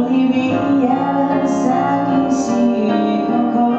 Kung ibig niya sa aking sisihan ko